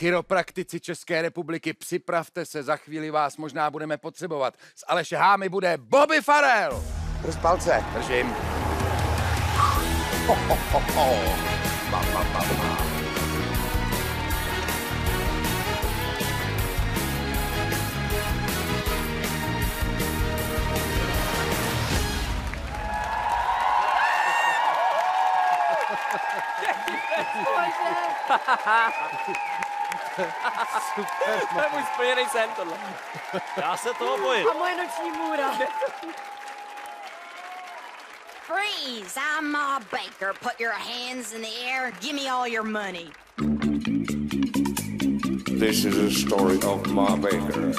Chiropraktici České republiky, připravte se, za chvíli vás možná budeme potřebovat. S Aleše Hámy bude Bobby Farrell. Drž palce. Držím. Ho, ho, ho, ho. Ba, ba, ba, ba. Super. To je můj splněný sen tohle. Já se toho bojím. A moje noční můra. Freeze! I'm Ma Baker. Put your hands in the air. Give me all your money. This is a story of Ma Baker,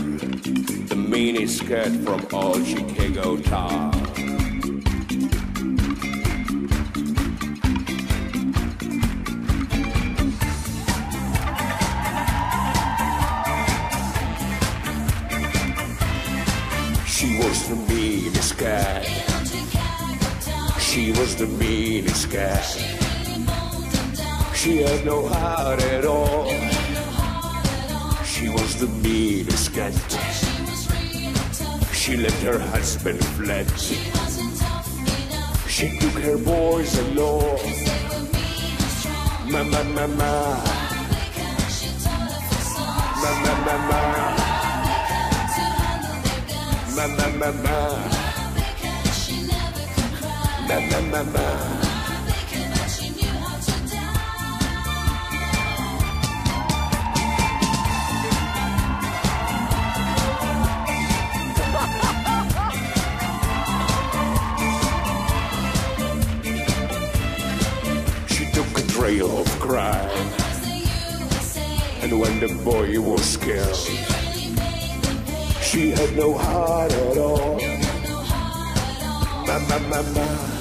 the meanest cat from all Chicago town. She was the meanest cat. She had no heart at all. She was the meanest cat. She left her husband flat. She took her boys along. Ma ma ma ma. Ma ma ma ma. Ma ma ma ma. Trail of crime. And when the boy was killed, she had no heart at all. Ma ma ma ma.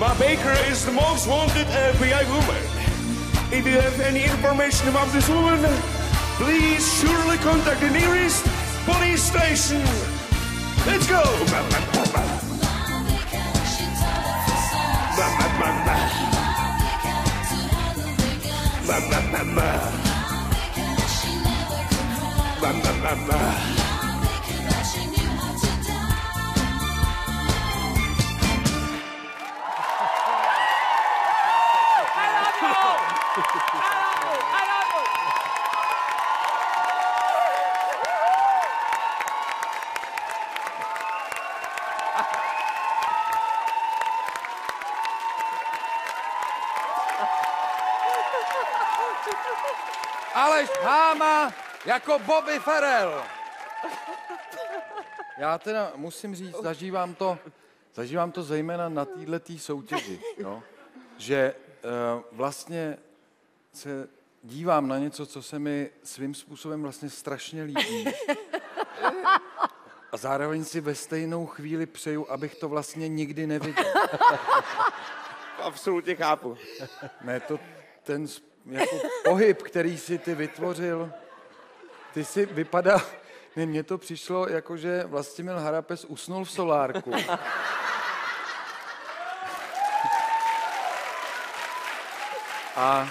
Ma Baker is the most wanted FBI woman. If you have any information about this woman, please surely contact the nearest police station. Let's go! Aleš Háma jako Bobby Farrell. Já teda musím říct, zažívám to, zažívám to zejména na této soutěži, jo? že uh, vlastně se dívám na něco, co se mi svým způsobem vlastně strašně líbí. A zároveň si ve stejnou chvíli přeju, abych to vlastně nikdy neviděl. Absolutně chápu. Ne, to ten jako pohyb, který si ty vytvořil, ty si vypadal, ne, mně to přišlo jako, že Vlastimil Harapes usnul v solárku. A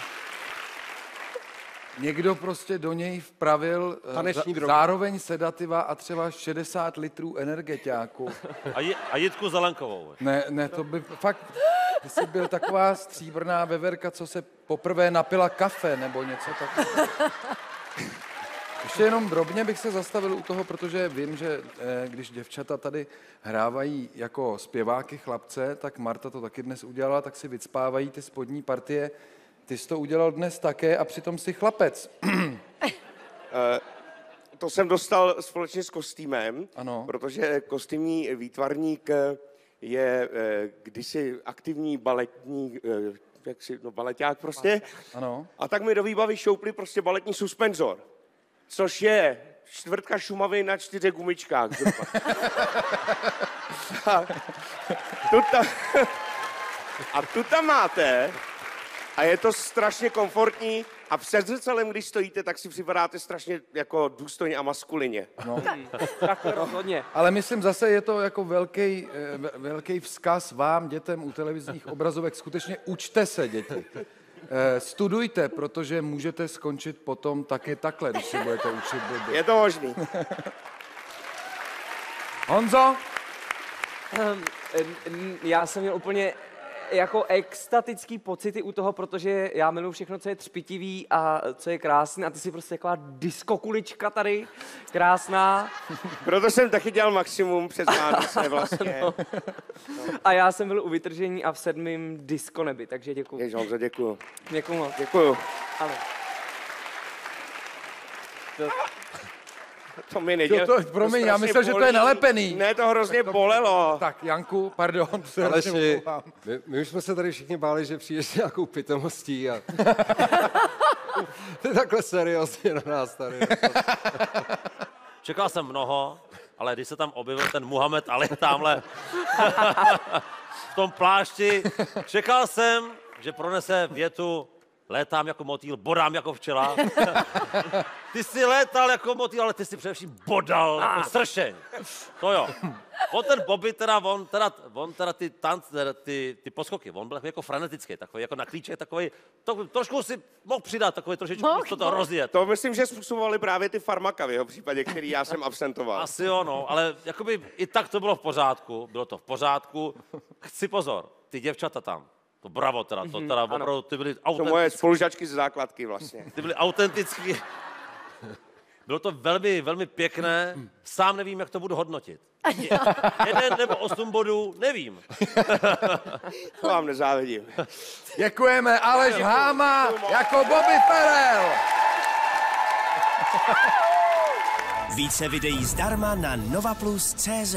někdo prostě do něj vpravil eh, Taneční zároveň sedativa a třeba 60 litrů energetiáku. A, je, a Jitku Zelenkovou. Ne, ne, to by fakt, ty jsi byl taková stříbrná veverka, co se poprvé napila kafe nebo něco takového. Ještě jenom drobně bych se zastavil u toho, protože vím, že eh, když děvčata tady hrávají jako zpěváky chlapce, tak Marta to taky dnes udělala, tak si vycpávají ty spodní partie. Ty jsi to udělal dnes také a přitom si chlapec. To jsem dostal společně s kostýmem, Ano. protože kostýmní výtvarník je eh, kdysi aktivní baletní eh, jak si, no baleták prostě. Ano. A tak mi do výbavy šoupli prostě baletní suspenzor, což je čtvrtka Šumavy na čtyřech gumičkách. a, tu tam, a tu tam máte a je to strašně komfortní a před zrcadlem, když stojíte, tak si připadáte strašně jako důstojně a maskulině. Tak to rozhodně. Ale myslím zase je to jako velký, eh, ve- velký vzkaz vám, dětem u televizních obrazovek. Skutečně učte se, děti. Eh, Studujte, protože můžete skončit potom také takhle, když se budete učit blbě. Je to možný. Honzo, Ehm, Já jsem měl úplně jako extatický pocity u toho, protože já miluji všechno, co je třpitivý a co je krásné a ty jsi prostě taková diskokulička tady, krásná Proto jsem taky dělal maximum před Vánoce vlastně. a já jsem byl u vytržení a v sedmém disco nebi, takže děkuji. Jež Honzo, děkuju. Děkuji moc. Děkuju. Ano. To mi neděl. Jo, to- promiň, já strašně myslel, že to je bolí. nalepený. Ne, to hrozně bolelo. tak Janku, pardon, se Aleši, my, my už jsme se tady všichni báli, že přijdeš s nějakou pitomostí a... Ty takhle seriózně na nás tady. Čekal jsem mnoho, ale když se tam objevil ten Muhammed Ali tamhle v tom plášti, čekal jsem, že pronese větu létám jako motýl, bodám jako včela. Ty jsi létal jako motýl, ale ty jsi především bodal jako sršeň. To jo. On ten Bobby teda, on teda, on teda ty, tanc, teda ty, ty poskoky, on byl takový jako frenetický, takový jako na klíček, takový, to, trošku si mohl přidat, takový trošičku, Mohl, to, to rozjet. To myslím, že způsobovali právě ty farmaka v jeho případě, který já jsem absentoval. Asi jo, no, ale jakoby i tak to bylo v pořádku, bylo to v pořádku. Chci pozor, ty děvčata tam, to bravo teda, to teda opravdu, ty byly To moje autentický, spolužačky z základky vlastně. ty byly autentický. Bylo to velmi, velmi pěkné, sám nevím, jak to budu hodnotit. Je- Jeden nebo osm bodů, nevím. To vám nezávidím. Děkujeme, Aleš Háma jako Bobby Ferrell. Více videí zdarma na novaplus.cz.